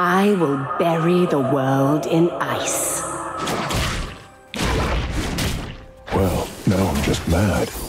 I will bury the world in ice. Well, now I'm just mad.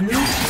Blue